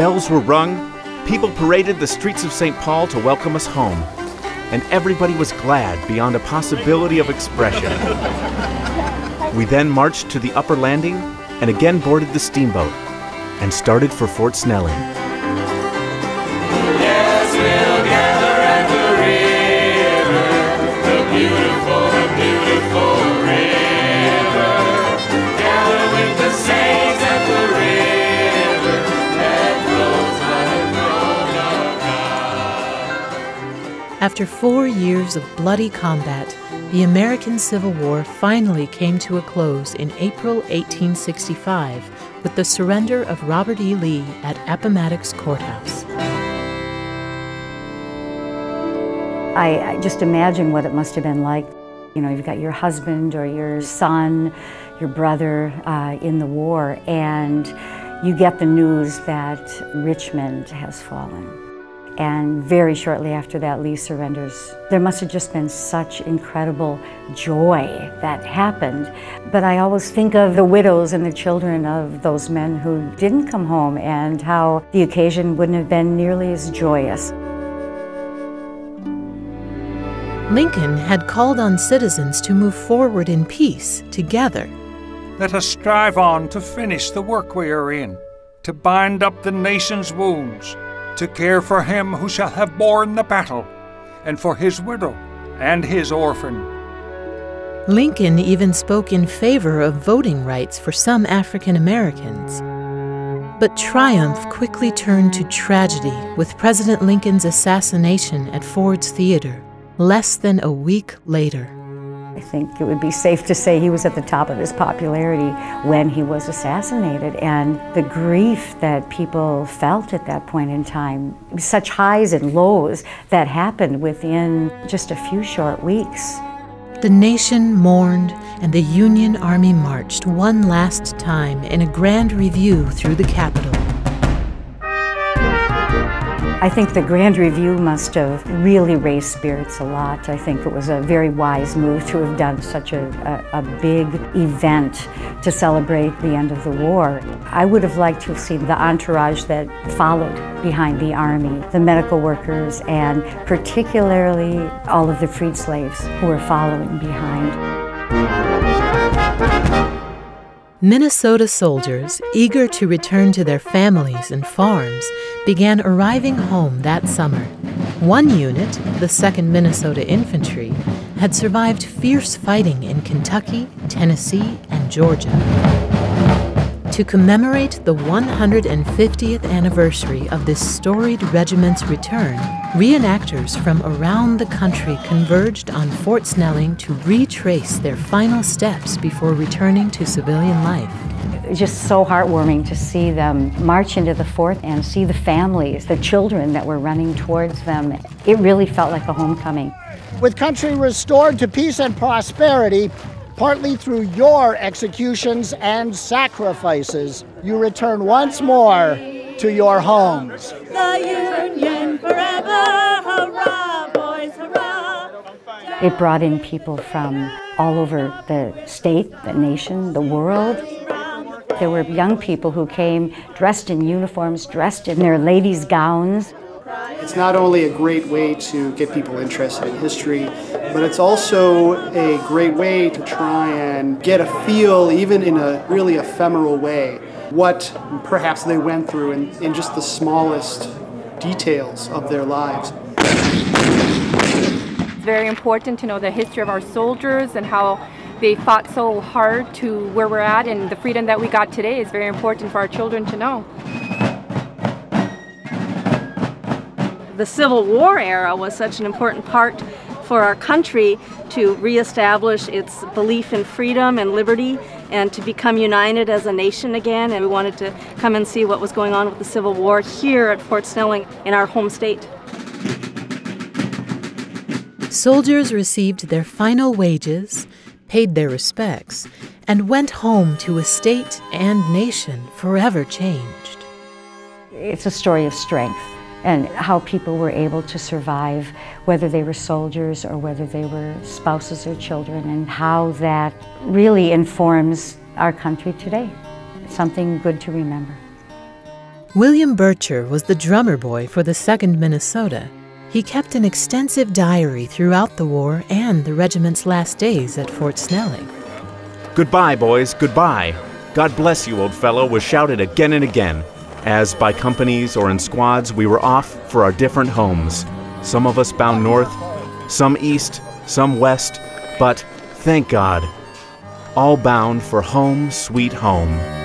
bells were rung, people paraded the streets of St. Paul to welcome us home, and everybody was glad beyond a possibility of expression. we then marched to the upper landing and again boarded the steamboat and started for Fort Snelling. After four years of bloody combat, the American Civil War finally came to a close in April 1865 with the surrender of Robert E. Lee at Appomattox Courthouse. I, I just imagine what it must have been like. You know, you've got your husband or your son, your brother uh, in the war, and you get the news that Richmond has fallen. And very shortly after that, Lee surrenders. There must have just been such incredible joy that happened. But I always think of the widows and the children of those men who didn't come home and how the occasion wouldn't have been nearly as joyous. Lincoln had called on citizens to move forward in peace together. Let us strive on to finish the work we are in, to bind up the nation's wounds, to care for him who shall have borne the battle, and for his widow and his orphan. Lincoln even spoke in favor of voting rights for some African Americans. But triumph quickly turned to tragedy with President Lincoln's assassination at Ford's Theater less than a week later. I think it would be safe to say he was at the top of his popularity when he was assassinated. And the grief that people felt at that point in time, such highs and lows that happened within just a few short weeks. The nation mourned, and the Union Army marched one last time in a grand review through the Capitol. I think the Grand Review must have really raised spirits a lot. I think it was a very wise move to have done such a, a, a, big event to celebrate the end of the war. I would have liked to have seen the entourage that followed behind the Army, the medical workers, and particularly all of the freed slaves who were following behind. Minnesota soldiers, eager to return to their families and farms, began arriving home that summer. One unit, the 2nd Minnesota Infantry, had survived fierce fighting in Kentucky, Tennessee, and Georgia. To commemorate the 150th anniversary of this storied regiment's return, reenactors from around the country converged on Fort Snelling to retrace their final steps before returning to civilian life. It was just so heartwarming to see them march into the fort and see the families, the children that were running towards them. It really felt like a homecoming. With country restored to peace and prosperity, partly through your executions and sacrifices, you return once more to your homes. The Union forever, hurrah, boys, hurrah. It brought in people from all over the state, the nation, the world. There were young people who came dressed in uniforms, dressed in their ladies' gowns. It's not only a great way to get people interested in history, but it's also a great way to try and get a feel, even in a really ephemeral way, what perhaps they went through in, in just the smallest details of their lives. It's very important to know the history of our soldiers and how they fought so hard to where we're at and the freedom that we got today is very important for our children to know. The Civil War era was such an important part for our country to reestablish its belief in freedom and liberty and to become united as a nation again. And we wanted to come and see what was going on with the Civil War here at Fort Snelling in our home state. Soldiers received their final wages, paid their respects, and went home to a state and nation forever changed. It's a story of strength and how people were able to survive, whether they were soldiers or whether they were spouses or children, and how that really informs our country today. It's something good to remember. William Bircher was the drummer boy for the 2nd Minnesota. He kept an extensive diary throughout the war and the regiment's last days at Fort Snelling. Goodbye, boys, goodbye. God bless you, old fellow, was shouted again and again, as by companies or in squads we were off for our different homes. Some of us bound north, some east, some west, but thank God, all bound for home, sweet home.